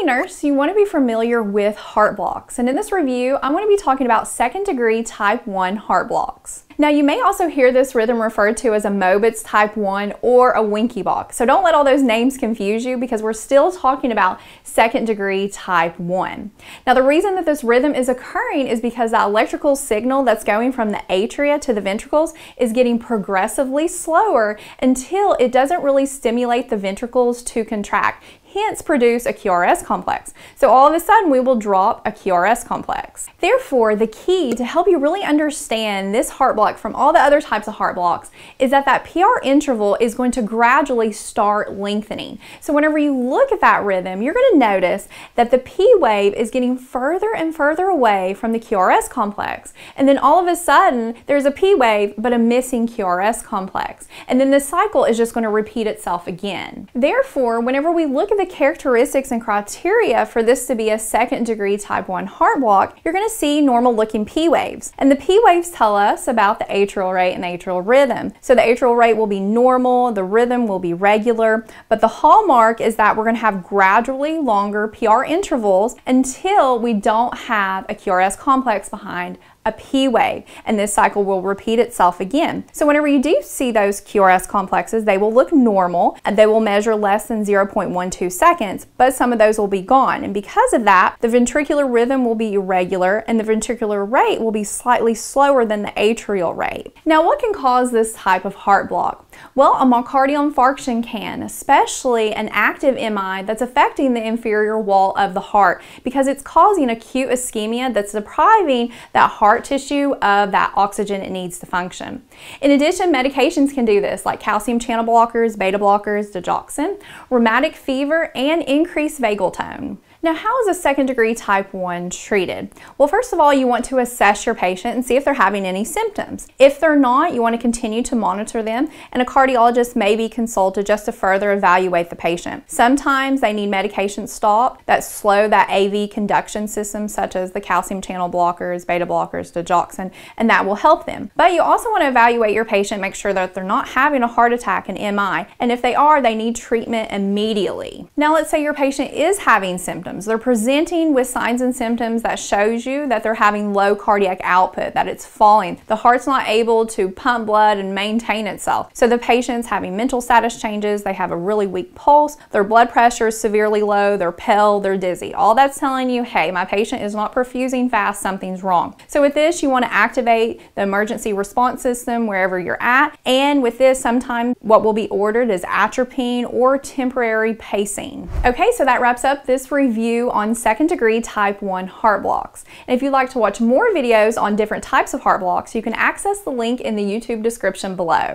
a nurse, you want to be familiar with heart blocks. And in this review, I'm going to be talking about second degree type 1 heart blocks. Now you may also hear this rhythm referred to as a Mobitz type 1 or a Wenckebach. So don't let all those names confuse you because we're still talking about second degree type 1. Now the reason that this rhythm is occurring is because the electrical signal that's going from the atria to the ventricles is getting progressively slower until it doesn't really stimulate the ventricles to contract hence produce a QRS complex. So all of a sudden we will drop a QRS complex. Therefore, the key to help you really understand this heart block from all the other types of heart blocks is that that PR interval is going to gradually start lengthening. So whenever you look at that rhythm, you're going to notice that the P wave is getting further and further away from the QRS complex. And then all of a sudden, there's a P wave, but a missing QRS complex. And then the cycle is just going to repeat itself again. Therefore, whenever we look at the the characteristics and criteria for this to be a second degree type 1 heart block, you're going to see normal looking P waves. And the P waves tell us about the atrial rate and atrial rhythm. So the atrial rate will be normal, the rhythm will be regular, but the hallmark is that we're going to have gradually longer PR intervals until we don't have a QRS complex behind a P wave, and this cycle will repeat itself again. So whenever you do see those QRS complexes, they will look normal and they will measure less than 0.12 seconds, but some of those will be gone. And because of that, the ventricular rhythm will be irregular and the ventricular rate will be slightly slower than the atrial rate. Now, what can cause this type of heart block? Well, a myocardial infarction can, especially an active MI that's affecting the inferior wall of the heart because it's causing acute ischemia that's depriving that heart heart tissue of that oxygen it needs to function. In addition, medications can do this, like calcium channel blockers, beta blockers, digoxin, rheumatic fever, and increased vagal tone. Now, how is a second degree type 1 treated? Well, first of all, you want to assess your patient and see if they're having any symptoms. If they're not, you want to continue to monitor them, and a cardiologist may be consulted just to further evaluate the patient. Sometimes they need medication stop that slow that AV conduction system, such as the calcium channel blockers, beta blockers, digoxin, and that will help them. But you also want to evaluate your patient, make sure that they're not having a heart attack and MI, and if they are, they need treatment immediately. Now, let's say your patient is having symptoms symptoms. They're presenting with signs and symptoms that shows you that they're having low cardiac output, that it's falling. The heart's not able to pump blood and maintain itself. So the patient's having mental status changes, they have a really weak pulse, their blood pressure is severely low, they're pale, they're dizzy. All that's telling you, hey, my patient is not perfusing fast, something's wrong. So with this, you want to activate the emergency response system wherever you're at. And with this, sometimes what will be ordered is atropine or temporary pacing. Okay, so that wraps up this review review on second degree type 1 heart blocks. And if you'd like to watch more videos on different types of heart blocks, you can access the link in the YouTube description below.